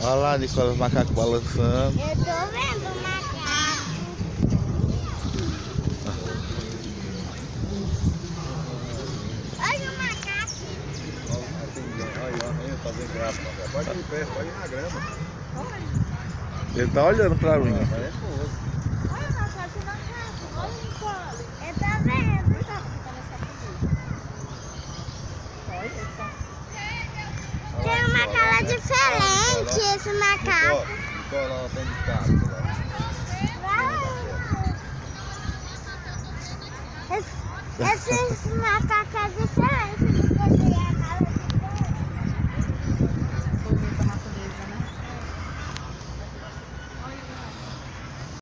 Olha lá, Nicolas, o macaco balançando. Eu tô vendo o macaco. Olha o macaco. fazendo graça, Pode ir perto, pode ir na grama. Ele tá olhando pra mim. Olha o macaco, o macaco. Olha o Nicole. Eu tô vendo. Tem uma cara diferente esse macaco. Nicole, ela tem de carro. Esse, esse macaco é diferente.